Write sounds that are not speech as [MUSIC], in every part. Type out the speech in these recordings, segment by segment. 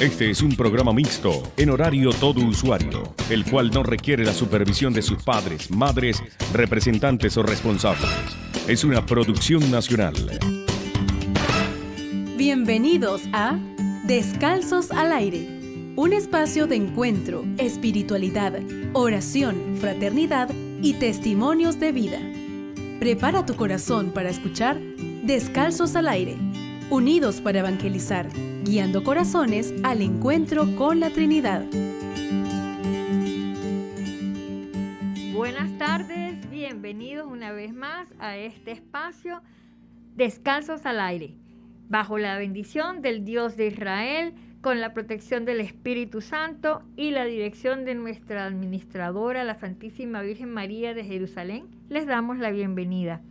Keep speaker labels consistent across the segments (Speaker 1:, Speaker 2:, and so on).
Speaker 1: Este es un programa mixto, en horario todo usuario, el cual no requiere la supervisión de sus padres, madres, representantes o responsables. Es una producción nacional.
Speaker 2: Bienvenidos a Descalzos al Aire, un espacio de encuentro, espiritualidad, oración, fraternidad y testimonios de vida. Prepara tu corazón para escuchar Descalzos al Aire, unidos para evangelizar guiando corazones al encuentro con la Trinidad.
Speaker 3: Buenas tardes, bienvenidos una vez más a este espacio Descalzos al Aire, bajo la bendición del Dios de Israel, con la protección del Espíritu Santo y la dirección de nuestra administradora, la Santísima Virgen María de Jerusalén, les damos la bienvenida.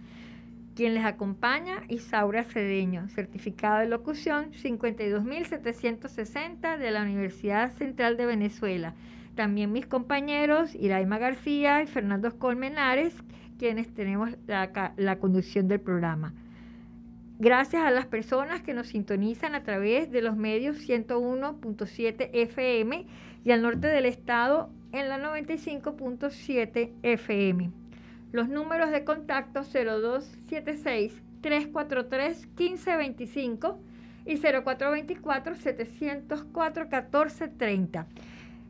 Speaker 3: Quien les acompaña, Isaura Cedeño, certificado de locución 52760 de la Universidad Central de Venezuela. También mis compañeros Iraima García y Fernando Colmenares, quienes tenemos la, la conducción del programa. Gracias a las personas que nos sintonizan a través de los medios 101.7 FM y al norte del estado en la 95.7 FM. Los números de contacto 0276 343 1525 y 0424 704 1430.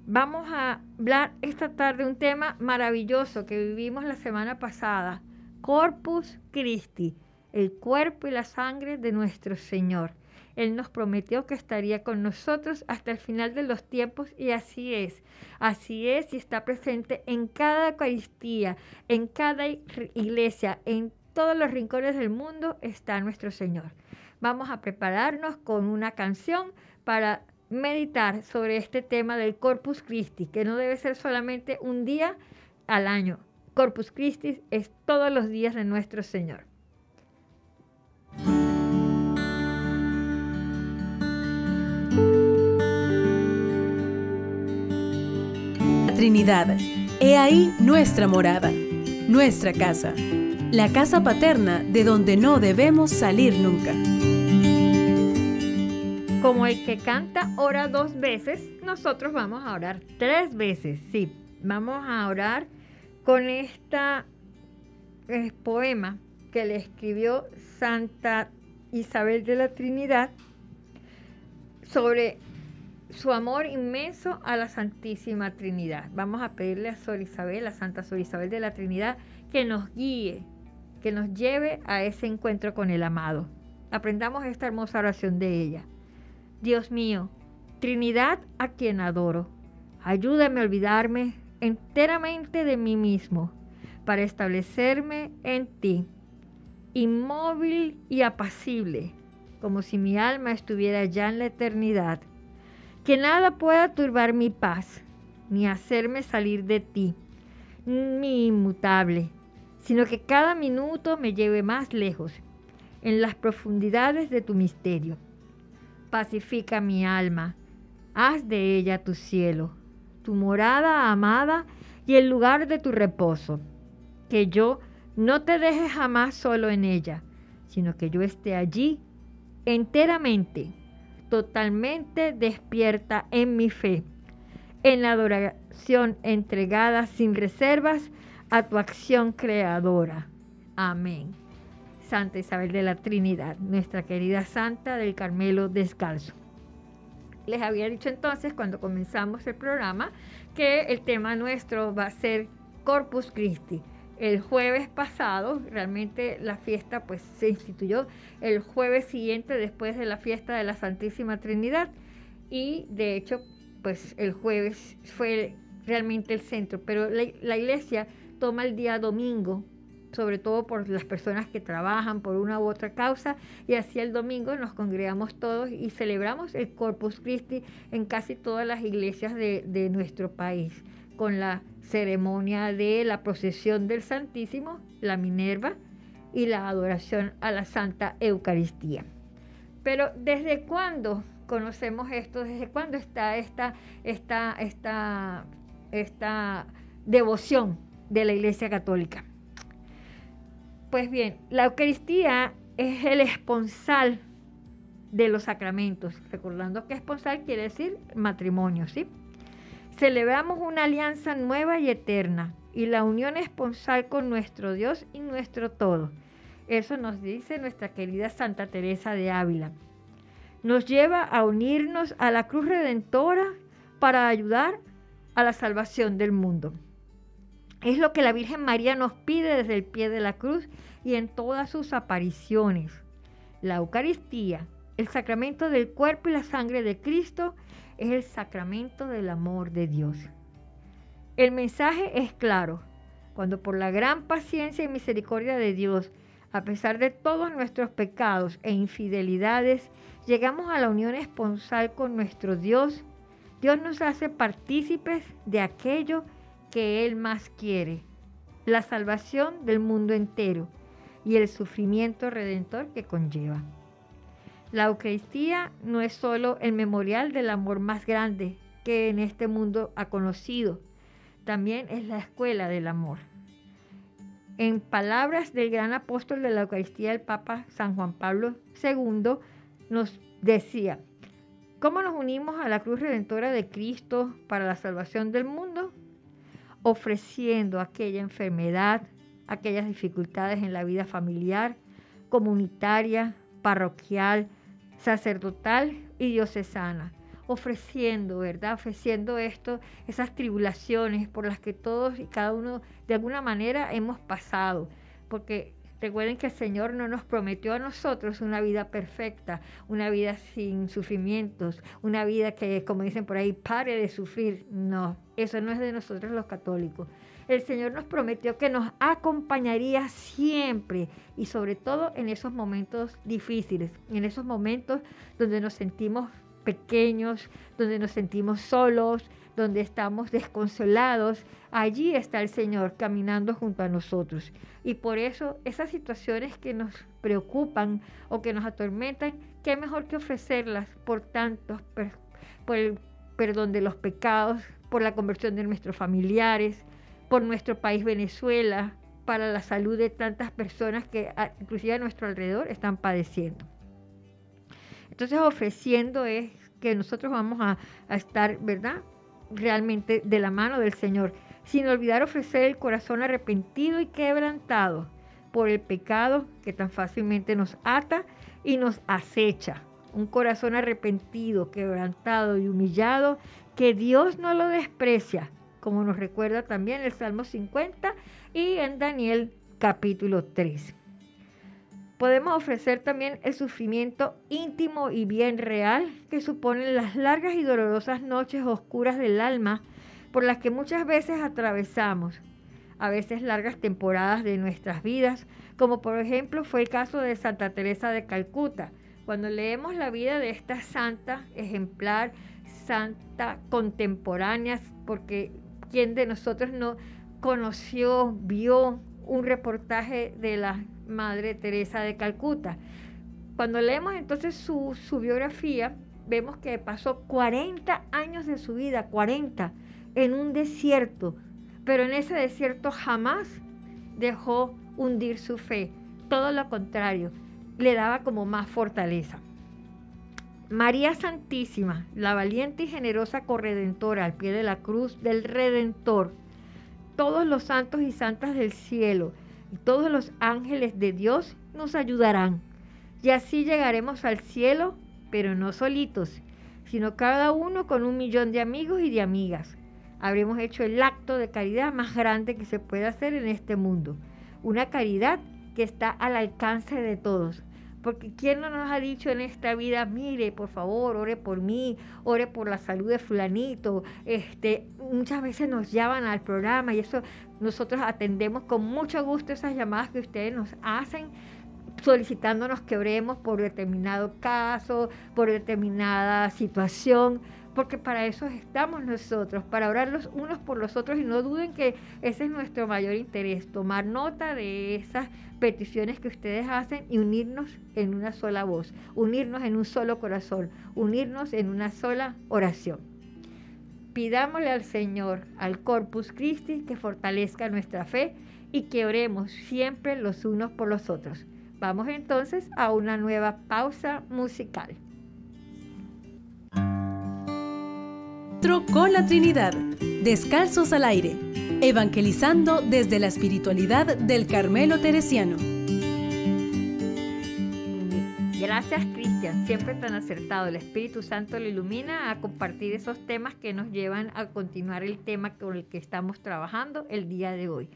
Speaker 3: Vamos a hablar esta tarde un tema maravilloso que vivimos la semana pasada, Corpus Christi, el cuerpo y la sangre de nuestro Señor. Él nos prometió que estaría con nosotros hasta el final de los tiempos y así es. Así es y está presente en cada Eucaristía, en cada iglesia, en todos los rincones del mundo está nuestro Señor. Vamos a prepararnos con una canción para meditar sobre este tema del Corpus Christi, que no debe ser solamente un día al año. Corpus Christi es todos los días de nuestro Señor.
Speaker 2: Trinidad. He ahí nuestra morada, nuestra casa, la casa paterna de donde no debemos salir nunca.
Speaker 3: Como el que canta ora dos veces, nosotros vamos a orar tres veces. Sí, vamos a orar con esta eh, poema que le escribió Santa Isabel de la Trinidad sobre su amor inmenso a la Santísima Trinidad. Vamos a pedirle a Sor Isabel, a Santa Sor Isabel de la Trinidad, que nos guíe, que nos lleve a ese encuentro con el amado. Aprendamos esta hermosa oración de ella. Dios mío, Trinidad a quien adoro, ayúdame a olvidarme enteramente de mí mismo para establecerme en ti, inmóvil y apacible, como si mi alma estuviera ya en la eternidad que nada pueda turbar mi paz, ni hacerme salir de ti, mi inmutable, sino que cada minuto me lleve más lejos, en las profundidades de tu misterio. Pacifica mi alma, haz de ella tu cielo, tu morada amada y el lugar de tu reposo. Que yo no te deje jamás solo en ella, sino que yo esté allí enteramente totalmente despierta en mi fe, en la adoración entregada sin reservas a tu acción creadora. Amén. Santa Isabel de la Trinidad, nuestra querida Santa del Carmelo Descalzo. Les había dicho entonces cuando comenzamos el programa que el tema nuestro va a ser Corpus Christi el jueves pasado, realmente la fiesta pues se instituyó el jueves siguiente después de la fiesta de la Santísima Trinidad. Y de hecho pues el jueves fue realmente el centro, pero la, iglesia toma el día domingo sobre todo por las personas que trabajan por una u otra causa, y así el domingo nos congregamos todos y celebramos el Corpus Christi en casi todas las iglesias de nuestro país, con la ceremonia de la procesión del Santísimo, la Minerva y la adoración a la Santa Eucaristía. Pero ¿desde cuándo conocemos esto? ¿Desde cuándo está esta, esta, esta, esta devoción de la Iglesia Católica? Pues bien, la Eucaristía es el esponsal de los sacramentos, recordando que esponsal quiere decir matrimonio, ¿sí? Celebramos una alianza nueva y eterna y la unión esponsal con nuestro Dios y nuestro todo. Eso nos dice nuestra querida Santa Teresa de Ávila. Nos lleva a unirnos a la cruz redentora para ayudar a la salvación del mundo. Es lo que la Virgen María nos pide desde el pie de la cruz y en todas sus apariciones. La Eucaristía, el sacramento del cuerpo y la sangre de Cristo, es el sacramento del amor de Dios. El mensaje es claro. Cuando por la gran paciencia y misericordia de Dios, a pesar de todos nuestros pecados e infidelidades, llegamos a la unión esponsal con nuestro Dios, Dios nos hace partícipes de aquello que Él más quiere, la salvación del mundo entero y el sufrimiento redentor que conlleva. La Eucaristía no es solo el memorial del amor más grande que en este mundo ha conocido, también es la escuela del amor. En palabras del gran apóstol de la Eucaristía, el Papa San Juan Pablo II, nos decía, ¿cómo nos unimos a la cruz redentora de Cristo para la salvación del mundo? Ofreciendo aquella enfermedad, aquellas dificultades en la vida familiar, comunitaria, parroquial, sacerdotal y diocesana, ofreciendo, ¿verdad? Ofreciendo esto, esas tribulaciones por las que todos y cada uno de alguna manera hemos pasado, porque recuerden que el Señor no nos prometió a nosotros una vida perfecta, una vida sin sufrimientos, una vida que, como dicen por ahí, pare de sufrir. No, eso no es de nosotros los católicos el Señor nos prometió que nos acompañaría siempre y sobre todo en esos momentos difíciles, en esos momentos donde nos sentimos pequeños, donde nos sentimos solos, donde estamos desconsolados, allí está el Señor caminando junto a nosotros. Y por eso esas situaciones que nos preocupan o que nos atormentan, qué mejor que ofrecerlas por tantos, por el perdón de los pecados, por la conversión de nuestros familiares, por nuestro país Venezuela, para la salud de tantas personas que inclusive a nuestro alrededor están padeciendo. Entonces ofreciendo es que nosotros vamos a, estar, ¿verdad? Realmente de la mano del Señor, sin olvidar ofrecer el corazón arrepentido y quebrantado por el pecado que tan fácilmente nos ata y nos acecha. Un corazón arrepentido, quebrantado y humillado, que Dios no lo desprecia, como nos recuerda también el Salmo 50 y en Daniel capítulo 3. Podemos ofrecer también el sufrimiento íntimo y bien real que suponen las largas y dolorosas noches oscuras del alma por las que muchas veces atravesamos, a veces largas temporadas de nuestras vidas, como por ejemplo fue el caso de Santa Teresa de Calcuta. Cuando leemos la vida de esta santa ejemplar, santa contemporánea, porque ¿Quién de nosotros no conoció, vio un reportaje de la Madre Teresa de Calcuta? Cuando leemos entonces su, su biografía, vemos que pasó 40 años de su vida, 40, en un desierto, pero en ese desierto jamás dejó hundir su fe, todo lo contrario, le daba como más fortaleza. María Santísima, la valiente y generosa corredentora al pie de la cruz del Redentor, todos los santos y santas del cielo y todos los ángeles de Dios nos ayudarán. Y así llegaremos al cielo, pero no solitos, sino cada uno con un millón de amigos y de amigas. Habremos hecho el acto de caridad más grande que se puede hacer en este mundo. Una caridad que está al alcance de todos, porque ¿quién no nos ha dicho en esta vida, mire, por favor, ore por mí, ore por la salud de fulanito? Este, muchas veces nos llaman al programa y eso nosotros atendemos con mucho gusto esas llamadas que ustedes nos hacen solicitándonos que oremos por determinado caso, por determinada situación porque para eso estamos nosotros, para orar los unos por los otros y no duden que ese es nuestro mayor interés, tomar nota de esas peticiones que ustedes hacen y unirnos en una sola voz, unirnos en un solo corazón, unirnos en una sola oración. Pidámosle al Señor, al Corpus Christi, que fortalezca nuestra fe y que oremos siempre los unos por los otros. Vamos entonces a una nueva pausa musical.
Speaker 2: Con la Trinidad, descalzos al aire, evangelizando desde la espiritualidad del Carmelo Teresiano.
Speaker 3: Gracias Cristian, siempre tan acertado. El Espíritu Santo le ilumina a compartir esos temas que nos llevan a continuar el tema con el que estamos trabajando el día de hoy.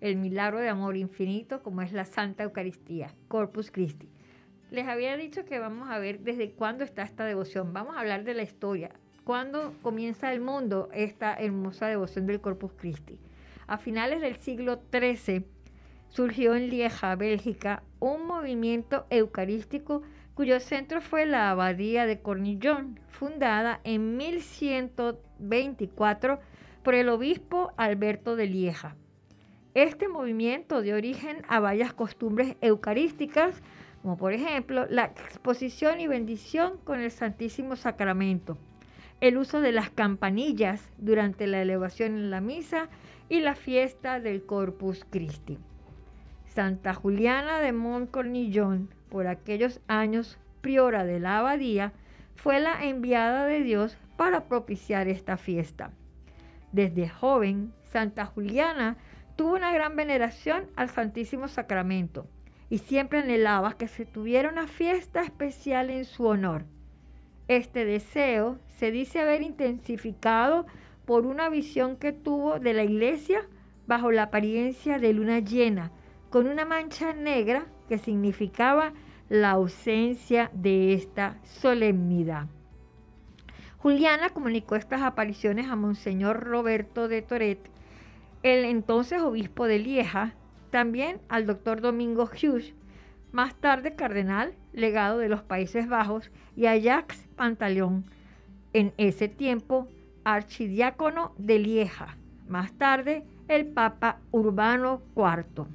Speaker 3: El milagro de amor infinito como es la Santa Eucaristía, Corpus Christi. Les había dicho que vamos a ver desde cuándo está esta devoción. Vamos a hablar de la historia cuándo comienza el mundo esta hermosa devoción del Corpus Christi. A finales del siglo XIII surgió en Lieja, Bélgica, un movimiento eucarístico cuyo centro fue la abadía de Cornillon, fundada en 1124 por el obispo Alberto de Lieja. Este movimiento dio origen a varias costumbres eucarísticas, como por ejemplo la exposición y bendición con el Santísimo Sacramento, el uso de las campanillas durante la elevación en la misa y la fiesta del Corpus Christi. Santa Juliana de Montcornillon, por aquellos años priora de la abadía, fue la enviada de Dios para propiciar esta fiesta. Desde joven, Santa Juliana tuvo una gran veneración al Santísimo Sacramento y siempre anhelaba que se tuviera una fiesta especial en su honor. Este deseo se dice haber intensificado por una visión que tuvo de la iglesia bajo la apariencia de luna llena, con una mancha negra que significaba la ausencia de esta solemnidad. Juliana comunicó estas apariciones a Monseñor Roberto de Toret, el entonces obispo de Lieja, también al doctor Domingo Hughes, más tarde cardenal, legado de los Países Bajos, y a Jacques Pantaleón, en ese tiempo archidiácono de Lieja, más tarde el Papa Urbano IV.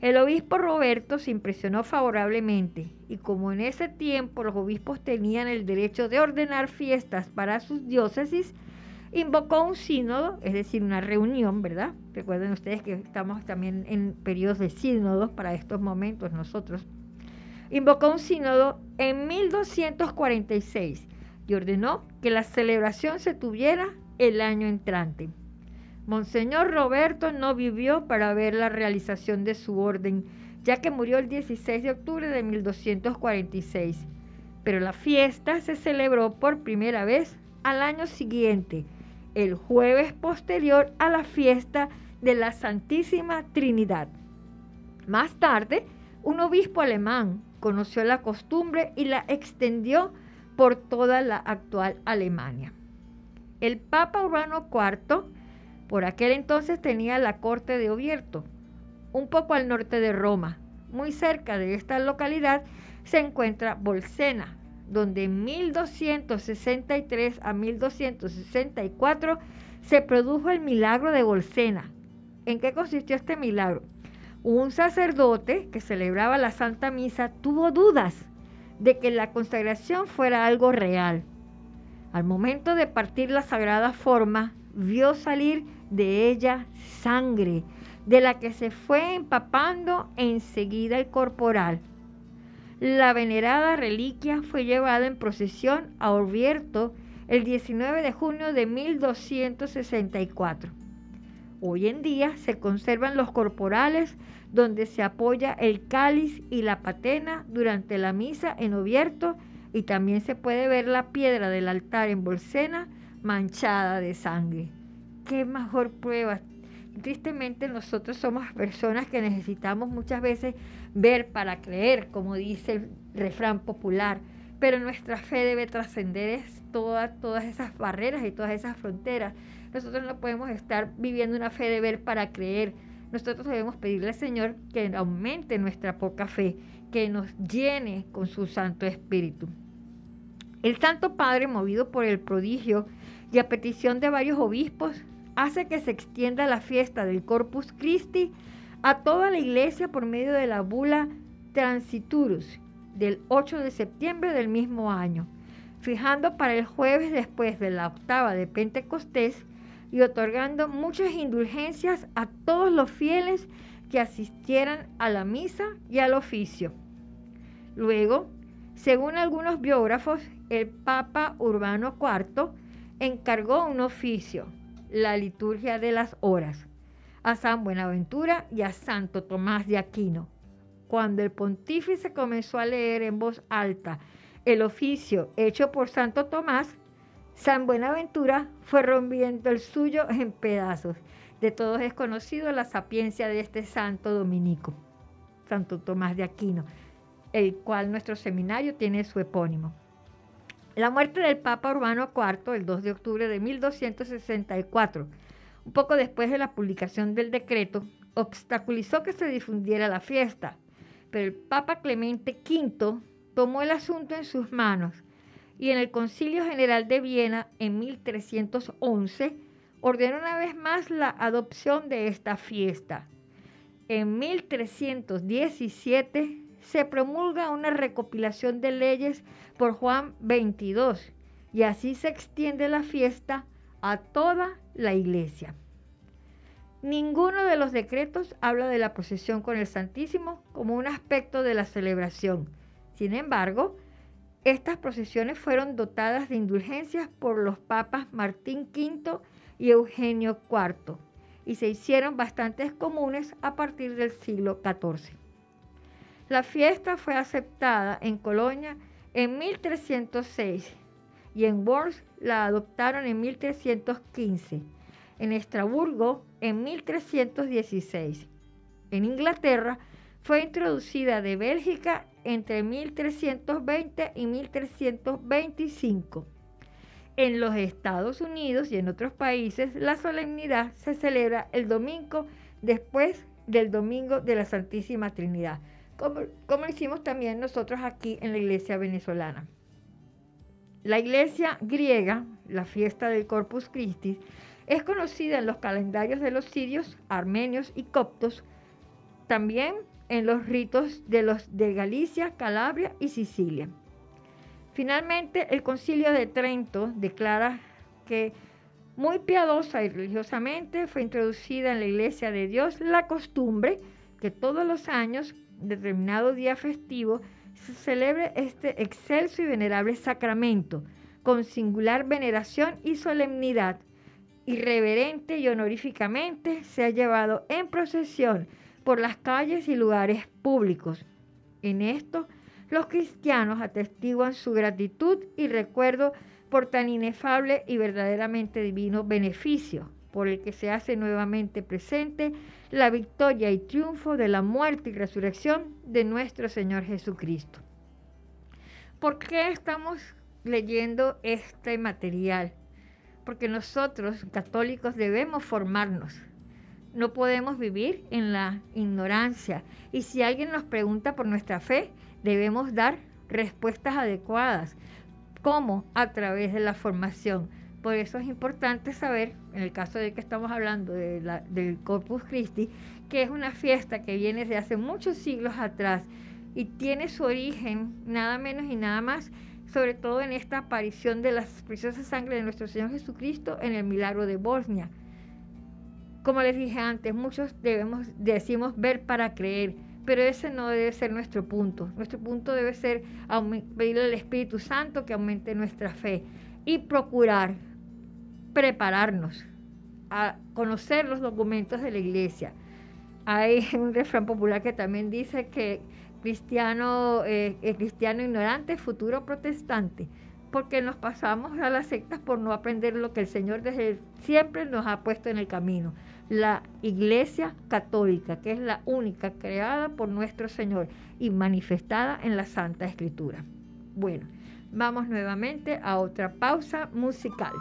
Speaker 3: El obispo Roberto se impresionó favorablemente y como en ese tiempo los obispos tenían el derecho de ordenar fiestas para sus diócesis, invocó un sínodo, es decir, una reunión, ¿verdad? Recuerden ustedes que estamos también en periodos de sínodos para estos momentos nosotros. Invocó un sínodo en 1246 y ordenó que la celebración se tuviera el año entrante. Monseñor Roberto no vivió para ver la realización de su orden, ya que murió el 16 de octubre de 1246. Pero la fiesta se celebró por primera vez al año siguiente, el jueves posterior a la fiesta de la Santísima Trinidad. Más tarde, un obispo alemán conoció la costumbre y la extendió por toda la actual Alemania. El Papa Urbano IV, por aquel entonces tenía la corte de Obierto, un poco al norte de Roma. Muy cerca de esta localidad se encuentra Bolsena, donde en 1263 a 1264 se produjo el milagro de Bolsena. ¿En qué consistió este milagro? Un sacerdote que celebraba la Santa Misa tuvo dudas de que la consagración fuera algo real. Al momento de partir la sagrada forma, vio salir de ella sangre, de la que se fue empapando enseguida el corporal. La venerada reliquia fue llevada en procesión a Orvierto el 19 de junio de 1264. Hoy en día se conservan los corporales donde se apoya el cáliz y la patena durante la misa en Ovierto y también se puede ver la piedra del altar en Bolsena manchada de sangre. ¿Qué mejor prueba? Tristemente nosotros somos personas que necesitamos muchas veces ver para creer, como dice el refrán popular, pero nuestra fe debe trascender todas esas barreras y todas esas fronteras nosotros no podemos estar viviendo una fe de ver para creer. Nosotros debemos pedirle al Señor que aumente nuestra poca fe, que nos llene con su Santo Espíritu. El Santo Padre, movido por el prodigio y a petición de varios obispos, hace que se extienda la fiesta del Corpus Christi a toda la iglesia por medio de la bula Transiturus del 8 de septiembre del mismo año, fijando para el jueves después de la octava de Pentecostés y otorgando muchas indulgencias a todos los fieles que asistieran a la misa y al oficio. Luego, según algunos biógrafos, el Papa Urbano IV encargó un oficio, la liturgia de las horas, a San Buenaventura y a Santo Tomás de Aquino. Cuando el pontífice comenzó a leer en voz alta el oficio hecho por Santo Tomás, San Buenaventura fue rompiendo el suyo en pedazos. De todos es conocido la sapiencia de este santo dominico, Santo Tomás de Aquino, el cual nuestro seminario tiene su epónimo. La muerte del Papa Urbano IV, el 2 de octubre de 1264, un poco después de la publicación del decreto, obstaculizó que se difundiera la fiesta, pero el Papa Clemente V tomó el asunto en sus manos y en el Concilio General de Viena en 1311 ordenó una vez más la adopción de esta fiesta. En 1317 se promulga una recopilación de leyes por Juan XXII y así se extiende la fiesta a toda la iglesia. Ninguno de los decretos habla de la procesión con el Santísimo como un aspecto de la celebración. Sin embargo, estas procesiones fueron dotadas de indulgencias por los papas Martín V y Eugenio IV y se hicieron bastante comunes a partir del siglo XIV. La fiesta fue aceptada en Colonia en 1306 y en Worms la adoptaron en 1315, en Estraburgo en 1316. En Inglaterra fue introducida de Bélgica entre 1320 y 1325. En los Estados Unidos y en otros países, la solemnidad se celebra el domingo después del domingo de la Santísima Trinidad, como, hicimos también nosotros aquí en la iglesia venezolana. La iglesia griega, la fiesta del Corpus Christi, es conocida en los calendarios de los sirios, armenios y coptos, también en los ritos de los de Galicia, Calabria y Sicilia. Finalmente, el concilio de Trento declara que muy piadosa y religiosamente fue introducida en la iglesia de Dios la costumbre que todos los años, determinado día festivo, se celebre este excelso y venerable sacramento con singular veneración y solemnidad, irreverente y honoríficamente se ha llevado en procesión por las calles y lugares públicos. En esto, los cristianos atestiguan su gratitud y recuerdo por tan inefable y verdaderamente divino beneficio, por el que se hace nuevamente presente la victoria y triunfo de la muerte y resurrección de nuestro Señor Jesucristo. ¿Por qué estamos leyendo este material? Porque nosotros, católicos, debemos formarnos no podemos vivir en la ignorancia. Y si alguien nos pregunta por nuestra fe, debemos dar respuestas adecuadas. ¿Cómo? A través de la formación. Por eso es importante saber, en el caso de que estamos hablando de del Corpus Christi, que es una fiesta que viene de hace muchos siglos atrás y tiene su origen nada menos y nada más, sobre todo en esta aparición de las preciosas sangre de nuestro Señor Jesucristo en el milagro de Bosnia como les dije antes, muchos debemos, decimos ver para creer, pero ese no debe ser nuestro punto. Nuestro punto debe ser pedirle al Espíritu Santo que aumente nuestra fe y procurar prepararnos a conocer los documentos de la iglesia. Hay [LAUGHS] un refrán popular que también dice que cristiano, eh, cristiano ignorante, futuro protestante, porque nos pasamos a las sectas por no aprender lo que el Señor desde siempre nos ha puesto en el camino la Iglesia Católica, que es la única creada por nuestro Señor y manifestada en la Santa Escritura. Bueno, vamos nuevamente a otra pausa musical.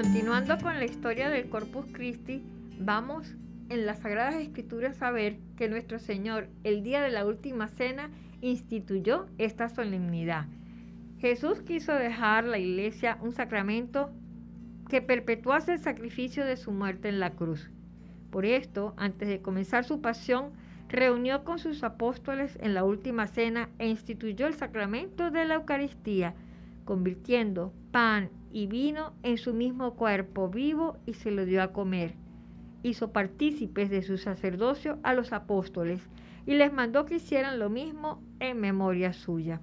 Speaker 3: Continuando con la historia del Corpus Christi, vamos en las Sagradas Escrituras a ver que nuestro Señor, el día de la última cena, instituyó esta solemnidad. Jesús quiso dejar la iglesia un sacramento que perpetuase el sacrificio de su muerte en la cruz. Por esto, antes de comenzar su pasión, reunió con sus apóstoles en la última cena e instituyó el sacramento de la Eucaristía convirtiendo pan y vino en su mismo cuerpo vivo y se lo dio a comer. Hizo partícipes de su sacerdocio a los apóstoles y les mandó que hicieran lo mismo en memoria suya.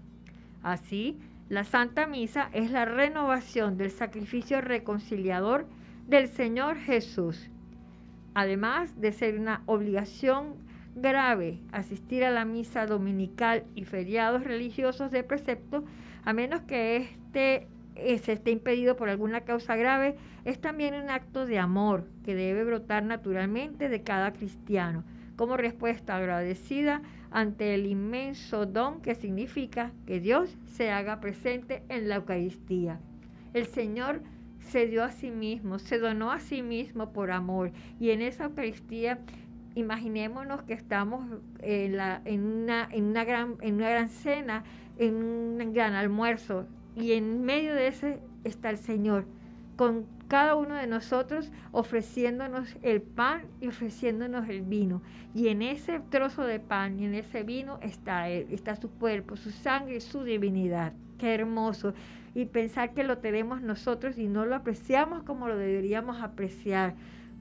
Speaker 3: Así, la Santa Misa es la renovación del sacrificio reconciliador del Señor Jesús. Además de ser una obligación grave asistir a la misa dominical y feriados religiosos de precepto, a menos que este eh, se esté impedido por alguna causa grave, es también un acto de amor que debe brotar naturalmente de cada cristiano, como respuesta agradecida ante el inmenso don que significa que Dios se haga presente en la Eucaristía. El Señor se dio a sí mismo, se donó a sí mismo por amor y en esa Eucaristía imaginémonos que estamos en, la, en, una, en, una gran, en una gran cena, en un gran almuerzo, y en medio de ese está el Señor, con cada uno de nosotros ofreciéndonos el pan y ofreciéndonos el vino. Y en ese trozo de pan y en ese vino está Él, está su cuerpo, su sangre y su divinidad. Qué hermoso. Y pensar que lo tenemos nosotros y no lo apreciamos como lo deberíamos apreciar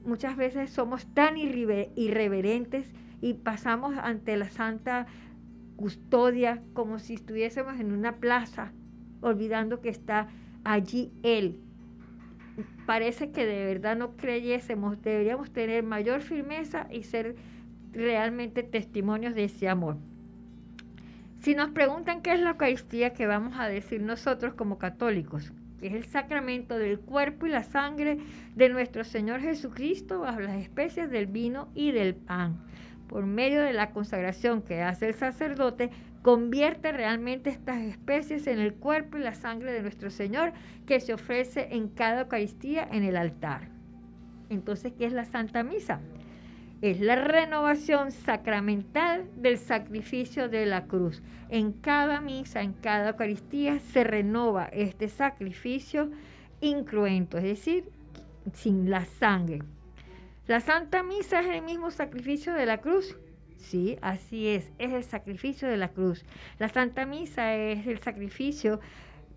Speaker 3: muchas veces somos tan irreverentes y pasamos ante la santa custodia como si estuviésemos en una plaza, olvidando que está allí Él. Parece que de verdad no creyésemos, deberíamos tener mayor firmeza y ser realmente testimonios de ese amor. Si nos preguntan qué es la Eucaristía, ¿qué vamos a decir nosotros como católicos? que es el sacramento del cuerpo y la sangre de nuestro Señor Jesucristo bajo las especies del vino y del pan. Por medio de la consagración que hace el sacerdote, convierte realmente estas especies en el cuerpo y la sangre de nuestro Señor que se ofrece en cada Eucaristía en el altar. Entonces, ¿qué es la Santa Misa? es la renovación sacramental del sacrificio de la cruz. En cada misa, en cada Eucaristía, se renova este sacrificio incruento, es decir, sin la sangre. ¿La Santa Misa es el mismo sacrificio de la cruz? Sí, así es, es el sacrificio de la cruz. La Santa Misa es el sacrificio,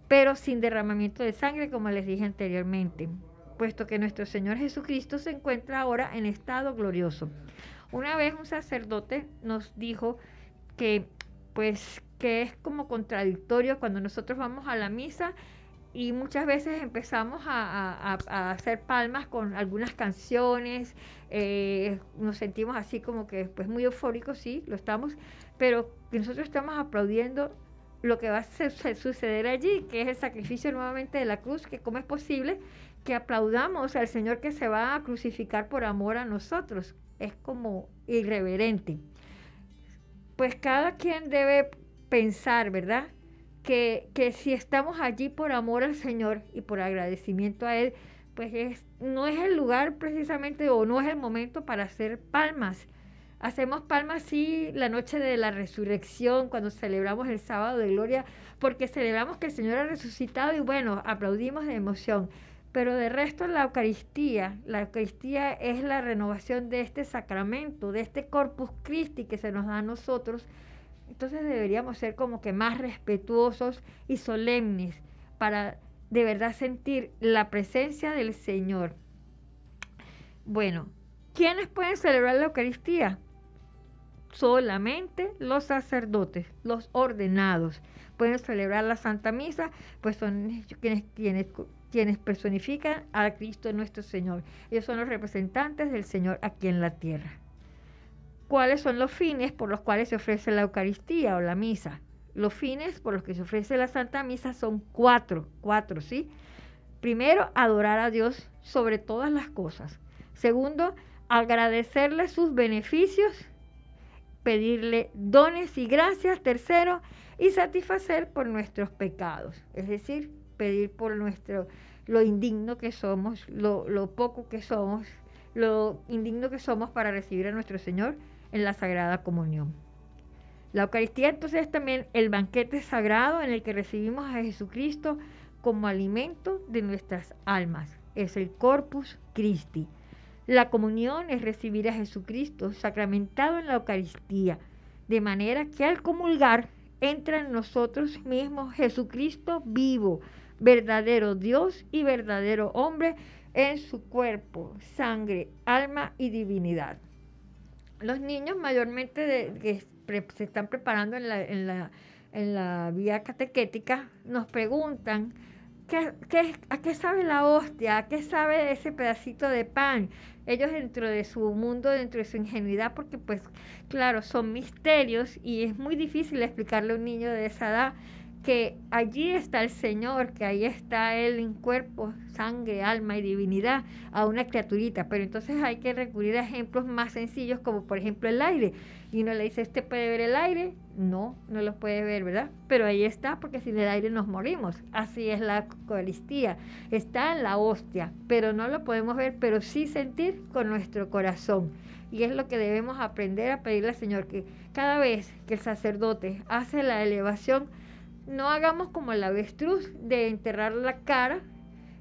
Speaker 3: pero sin derramamiento de sangre, como les dije anteriormente puesto que nuestro Señor Jesucristo se encuentra ahora en estado glorioso. Una vez un sacerdote nos dijo que pues que es como contradictorio cuando nosotros vamos a la misa y muchas veces empezamos a, hacer palmas con algunas canciones, eh, nos sentimos así como que pues muy eufóricos, sí, lo estamos, pero nosotros estamos aplaudiendo lo que va a suceder allí, que es el sacrificio nuevamente de la cruz, que cómo es posible que aplaudamos al Señor que se va a crucificar por amor a nosotros. Es como irreverente. Pues cada quien debe pensar, ¿verdad? Que, que, si estamos allí por amor al Señor y por agradecimiento a Él, pues es, no es el lugar precisamente o no es el momento para hacer palmas. Hacemos palmas sí la noche de la resurrección, cuando celebramos el sábado de gloria, porque celebramos que el Señor ha resucitado y bueno, aplaudimos de emoción. Pero de resto la Eucaristía, la Eucaristía es la renovación de este sacramento, de este Corpus Christi que se nos da a nosotros. Entonces deberíamos ser como que más respetuosos y solemnes para de verdad sentir la presencia del Señor. Bueno, ¿quiénes pueden celebrar la Eucaristía? Solamente los sacerdotes, los ordenados. Pueden celebrar la Santa Misa, pues son quienes, quienes quienes personifican a Cristo nuestro Señor. Ellos son los representantes del Señor aquí en la tierra. ¿Cuáles son los fines por los cuales se ofrece la Eucaristía o la misa? Los fines por los que se ofrece la Santa Misa son cuatro, cuatro, ¿sí? Primero, adorar a Dios sobre todas las cosas. Segundo, agradecerle sus beneficios, pedirle dones y gracias. Tercero, y satisfacer por nuestros pecados, es decir, pedir por nuestro, lo indigno que somos, lo, lo poco que somos, lo indigno que somos para recibir a nuestro Señor en la Sagrada Comunión. La Eucaristía entonces es también el banquete sagrado en el que recibimos a Jesucristo como alimento de nuestras almas. Es el Corpus Christi. La comunión es recibir a Jesucristo sacramentado en la Eucaristía, de manera que al comulgar entra en nosotros mismos Jesucristo vivo, verdadero Dios y verdadero hombre en su cuerpo, sangre, alma y divinidad. Los niños mayormente que se están preparando en la, en la, en la vía catequética nos preguntan ¿Qué, a qué sabe la hostia? ¿A qué sabe ese pedacito de pan? Ellos dentro de su mundo, dentro de su ingenuidad, porque pues claro, son misterios y es muy difícil explicarle a un niño de esa edad que allí está el Señor, que ahí está Él en cuerpo, sangre, alma y divinidad a una criaturita. Pero entonces hay que recurrir a ejemplos más sencillos como por ejemplo el aire. Y uno le dice, ¿este puede ver el aire? No, no lo puede ver, ¿verdad? Pero ahí está, porque sin el aire nos morimos. Así es la Eucaristía. Está en la hostia, pero no lo podemos ver, pero sí sentir con nuestro corazón. Y es lo que debemos aprender a pedirle al Señor, que cada vez que el sacerdote hace la elevación, no hagamos como el avestruz de enterrar la cara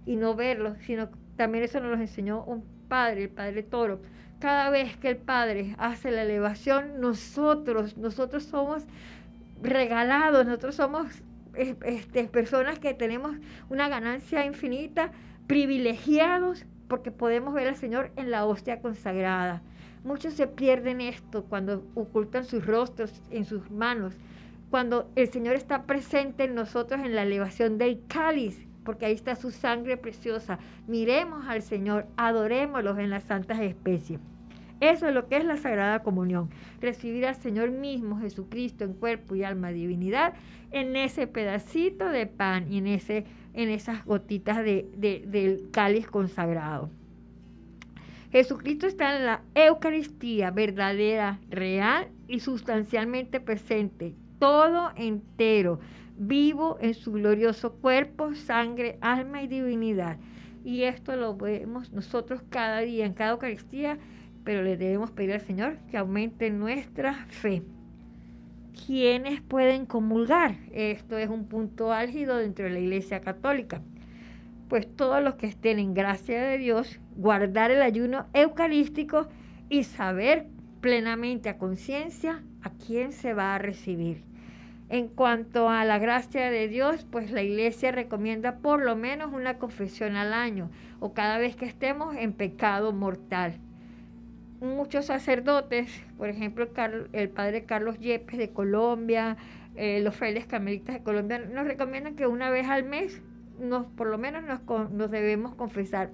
Speaker 3: y no verlo, sino también eso nos lo enseñó un padre, el padre Toro. Cada vez que el padre hace la elevación, nosotros, nosotros somos regalados, nosotros somos este, personas que tenemos una ganancia infinita, privilegiados, porque podemos ver al Señor en la hostia consagrada. Muchos se pierden esto cuando ocultan sus rostros en sus manos cuando el Señor está presente en nosotros en la elevación del cáliz, porque ahí está su sangre preciosa. Miremos al Señor, adorémoslo en las santas especies. Eso es lo que es la Sagrada Comunión, recibir al Señor mismo, Jesucristo, en cuerpo y alma divinidad, en ese pedacito de pan y en, esas gotitas de, del cáliz consagrado. Jesucristo está en la Eucaristía verdadera, real y sustancialmente presente, todo entero, vivo en su glorioso cuerpo, sangre, alma y divinidad. Y esto lo vemos nosotros cada día, en cada Eucaristía, pero le debemos pedir al Señor que aumente nuestra fe. ¿Quiénes pueden comulgar? Esto es un punto álgido dentro de la Iglesia Católica. Pues todos los que estén en gracia de Dios, guardar el ayuno eucarístico y saber plenamente a conciencia a quién se va a recibir. En cuanto a la gracia de Dios, pues la iglesia recomienda por lo menos una confesión al año o cada vez que estemos en pecado mortal. Muchos sacerdotes, por ejemplo el padre Carlos Yepes de Colombia, eh, los frailes carmelitas de Colombia, nos recomiendan que una vez al mes, nos, por lo menos nos, nos debemos confesar.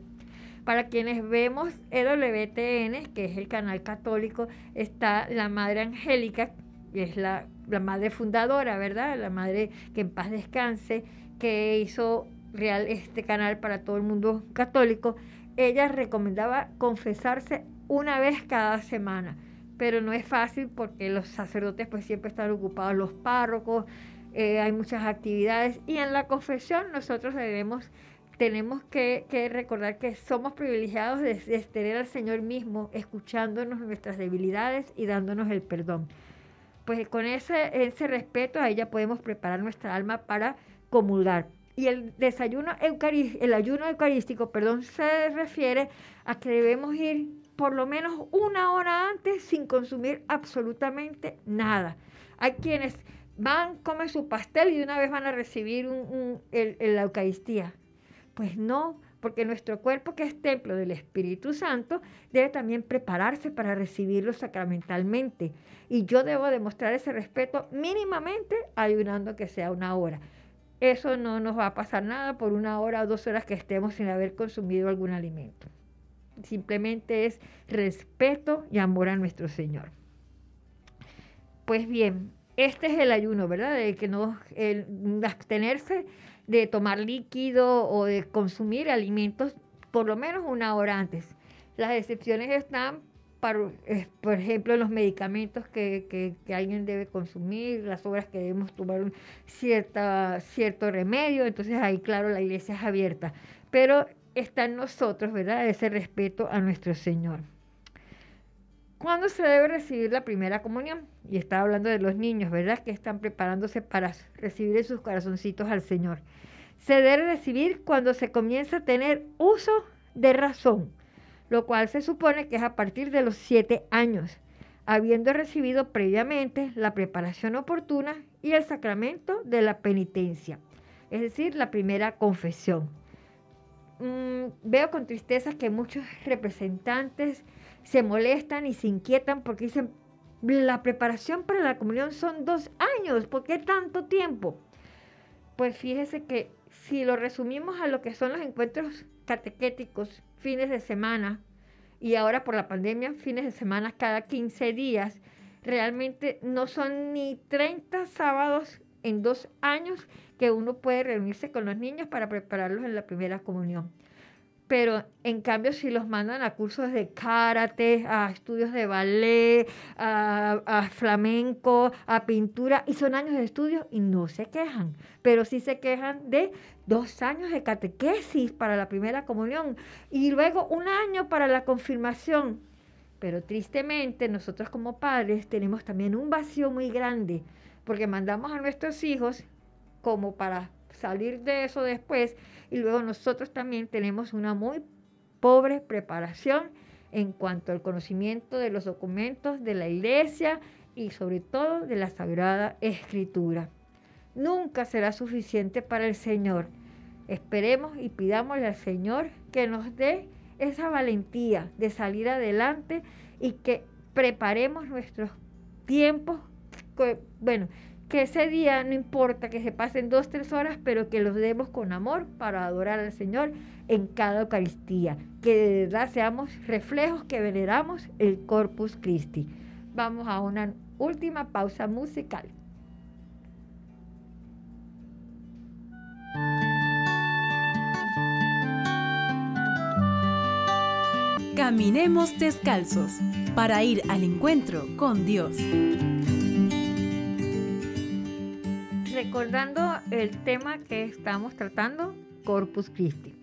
Speaker 3: Para quienes vemos EWTN, que es el canal católico, está la Madre Angélica, que es la la madre fundadora, ¿verdad? La madre que en paz descanse, que hizo real este canal para todo el mundo católico, ella recomendaba confesarse una vez cada semana, pero no es fácil porque los sacerdotes pues siempre están ocupados, los párrocos, eh, hay muchas actividades y en la confesión nosotros debemos, tenemos que, recordar que somos privilegiados de, de tener al Señor mismo escuchándonos nuestras debilidades y dándonos el perdón pues con ese, ese respeto a ella podemos preparar nuestra alma para comulgar. Y el desayuno el ayuno eucarístico, perdón, se refiere a que debemos ir por lo menos una hora antes sin consumir absolutamente nada. Hay quienes van, comen su pastel y de una vez van a recibir un, la Eucaristía. Pues no, porque nuestro cuerpo, que es templo del Espíritu Santo, debe también prepararse para recibirlo sacramentalmente. Y yo debo demostrar ese respeto mínimamente ayunando que sea una hora. Eso no nos va a pasar nada por una hora o dos horas que estemos sin haber consumido algún alimento. Simplemente es respeto y amor a nuestro Señor. Pues bien, este es el ayuno, ¿verdad? De que no el abstenerse de tomar líquido o de consumir alimentos por lo menos una hora antes. Las excepciones están, para, eh, por ejemplo, los medicamentos que, alguien debe consumir, las horas que debemos tomar un cierta, cierto remedio, entonces ahí, claro, la iglesia es abierta. Pero está en nosotros, ¿verdad?, ese respeto a nuestro Señor. ¿Cuándo se debe recibir la primera comunión? Y estaba hablando de los niños, ¿verdad? Que están preparándose para recibir en sus corazoncitos al Señor. Se debe recibir cuando se comienza a tener uso de razón, lo cual se supone que es a partir de los siete años, habiendo recibido previamente la preparación oportuna y el sacramento de la penitencia, es decir, la primera confesión. Mm, veo con tristeza que muchos representantes se molestan y se inquietan porque dicen, la preparación para la comunión son dos años, ¿por qué tanto tiempo? Pues fíjese que si lo resumimos a lo que son los encuentros catequéticos, fines de semana, y ahora por la pandemia, fines de semana cada 15 días, realmente no son ni 30 sábados en dos años que uno puede reunirse con los niños para prepararlos en la primera comunión pero en cambio si los mandan a cursos de karate, a estudios de ballet, a, flamenco, a pintura, y son años de estudio y no se quejan, pero sí se quejan de dos años de catequesis para la primera comunión y luego un año para la confirmación. Pero tristemente nosotros como padres tenemos también un vacío muy grande, porque mandamos a nuestros hijos como para salir de eso después y luego nosotros también tenemos una muy pobre preparación en cuanto al conocimiento de los documentos de la iglesia y sobre todo de la Sagrada Escritura. Nunca será suficiente para el Señor. Esperemos y pidámosle al Señor que nos dé esa valentía de salir adelante y que preparemos nuestros tiempos, bueno, que ese día no importa que se pasen dos, tres horas, pero que los demos con amor para adorar al Señor en cada Eucaristía. Que de verdad seamos reflejos que veneramos el Corpus Christi. Vamos a una última pausa musical.
Speaker 2: Caminemos descalzos para ir al encuentro con Dios.
Speaker 3: Recordando el tema que estamos tratando, Corpus Christi.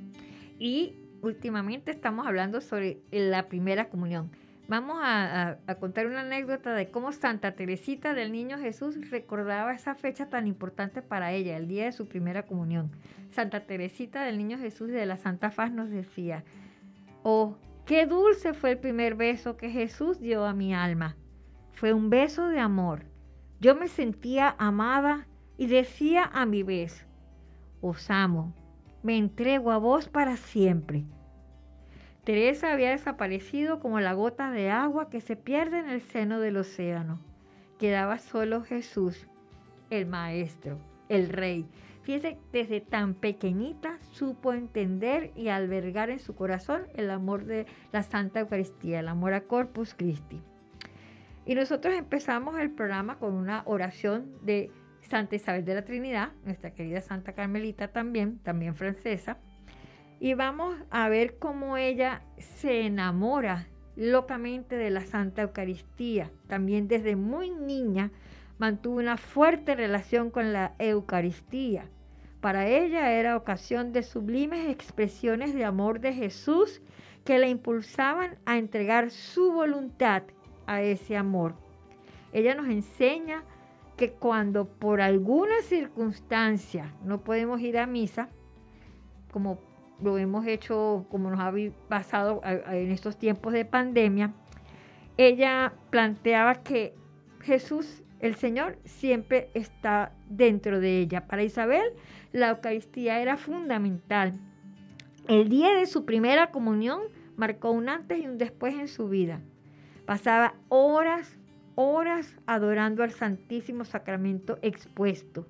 Speaker 3: Y últimamente estamos hablando sobre la primera comunión. Vamos a, contar una anécdota de cómo Santa Teresita del Niño Jesús recordaba esa fecha tan importante para ella, el día de su primera comunión. Santa Teresita del Niño Jesús de la Santa Faz nos decía, oh, qué dulce fue el primer beso que Jesús dio a mi alma. Fue un beso de amor. Yo me sentía amada y decía a mi vez, os amo, me entrego a vos para siempre. Teresa había desaparecido como la gota de agua que se pierde en el seno del océano. Quedaba solo Jesús, el Maestro, el Rey. Fíjese, desde tan pequeñita supo entender y albergar en su corazón el amor de la Santa Eucaristía, el amor a Corpus Christi. Y nosotros empezamos el programa con una oración de Santa Isabel de la Trinidad, nuestra querida Santa Carmelita también, también francesa, y vamos a ver cómo ella se enamora locamente de la Santa Eucaristía. También desde muy niña mantuvo una fuerte relación con la Eucaristía. Para ella era ocasión de sublimes expresiones de amor de Jesús que la impulsaban a entregar su voluntad a ese amor. Ella nos enseña que cuando por alguna circunstancia no podemos ir a misa, como lo hemos hecho, como nos ha pasado en estos tiempos de pandemia, ella planteaba que Jesús, el Señor, siempre está dentro de ella. Para Isabel, la Eucaristía era fundamental. El día de su primera comunión marcó un antes y un después en su vida. Pasaba horas horas adorando al Santísimo Sacramento expuesto.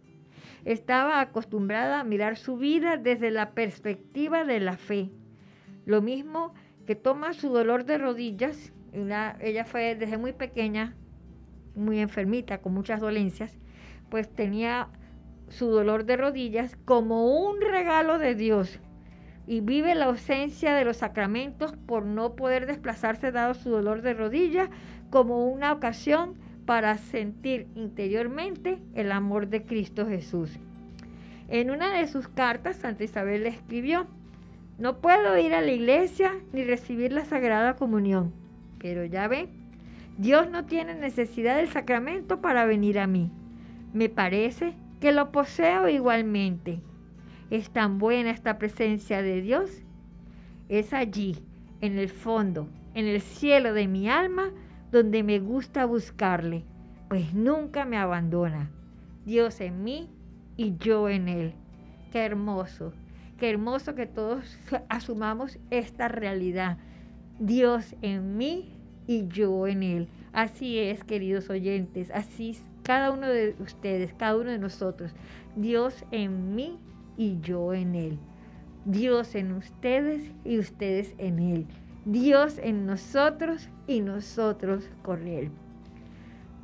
Speaker 3: Estaba acostumbrada a mirar su vida desde la perspectiva de la fe. Lo mismo que toma su dolor de rodillas. ella fue desde muy pequeña, muy enfermita, con muchas dolencias, pues tenía su dolor de rodillas como un regalo de Dios y vive la ausencia de los sacramentos por no poder desplazarse dado su dolor de rodillas como una ocasión para sentir interiormente el amor de Cristo Jesús. En una de sus cartas, Santa Isabel le escribió, no puedo ir a la iglesia ni recibir la Sagrada Comunión, pero ya ve, Dios no tiene necesidad del sacramento para venir a mí. Me parece que lo poseo igualmente. Es tan buena esta presencia de Dios. Es allí, en el fondo, en el cielo de mi alma, donde me gusta buscarle, pues nunca me abandona. Dios en mí y yo en Él. Qué hermoso, qué hermoso que todos asumamos esta realidad. Dios en mí y yo en Él. Así es, queridos oyentes, así es cada uno de ustedes, cada uno de nosotros. Dios en mí y yo en Él. Dios en ustedes y ustedes en Él. Dios en nosotros y nosotros con Él.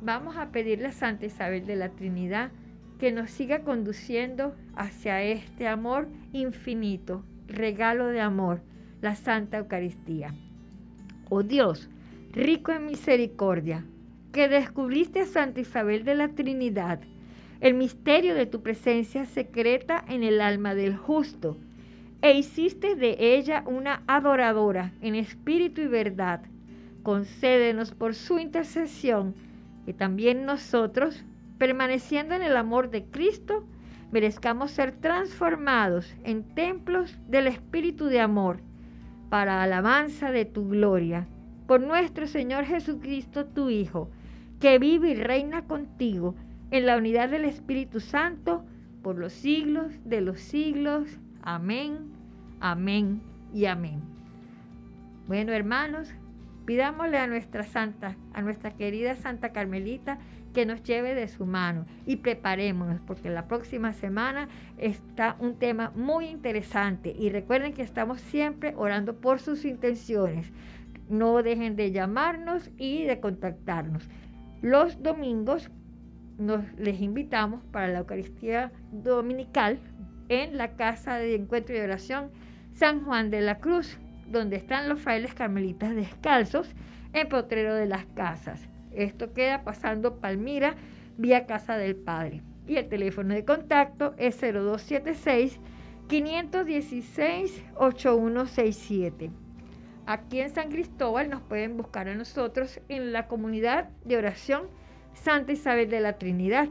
Speaker 3: Vamos a pedirle a Santa Isabel de la Trinidad que nos siga conduciendo hacia este amor infinito, regalo de amor, la Santa Eucaristía. Oh Dios, rico en misericordia, que descubriste a Santa Isabel de la Trinidad, el misterio de tu presencia secreta en el alma del justo, e hiciste de ella una adoradora en espíritu y verdad. Concédenos por su intercesión que también nosotros, permaneciendo en el amor de Cristo, merezcamos ser transformados en templos del Espíritu de amor, para alabanza de tu gloria, por nuestro Señor Jesucristo, tu Hijo, que vive y reina contigo en la unidad del Espíritu Santo por los siglos de los siglos. Amén, amén y amén. Bueno, hermanos, pidámosle a nuestra santa, a nuestra querida Santa Carmelita, que nos lleve de su mano y preparémonos porque la próxima semana está un tema muy interesante y recuerden que estamos siempre orando por sus intenciones. No dejen de llamarnos y de contactarnos. Los domingos nos les invitamos para la Eucaristía Dominical en la Casa de Encuentro y Oración San Juan de la Cruz, donde están los frailes carmelitas descalzos en Potrero de las Casas. Esto queda pasando Palmira, vía Casa del Padre. Y el teléfono de contacto es 0276 516 8167. Aquí en San Cristóbal nos pueden buscar a nosotros en la comunidad de oración Santa Isabel de la Trinidad.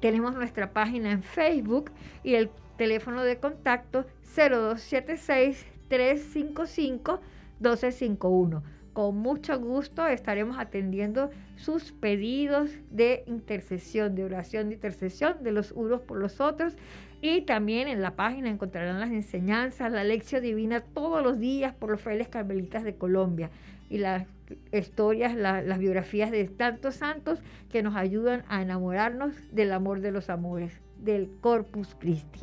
Speaker 3: Tenemos nuestra página en Facebook y el teléfono de contacto 0276 355 1251. Con mucho gusto estaremos atendiendo sus pedidos de intercesión, de oración de intercesión de los unos por los otros y también en la página encontrarán las enseñanzas, la lección divina todos los días por los frailes carmelitas de Colombia y las historias, las biografías de tantos santos que nos ayudan a enamorarnos del amor de los amores, del Corpus Christi.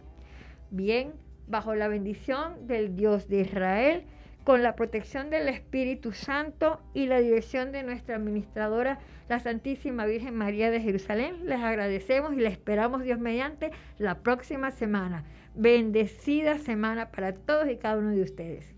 Speaker 3: Bien, bajo la bendición del Dios de Israel, con la protección del Espíritu Santo y la dirección de nuestra administradora, la Santísima Virgen María de Jerusalén. Les agradecemos y les esperamos Dios mediante la próxima semana. Bendecida semana para todos y cada uno de ustedes.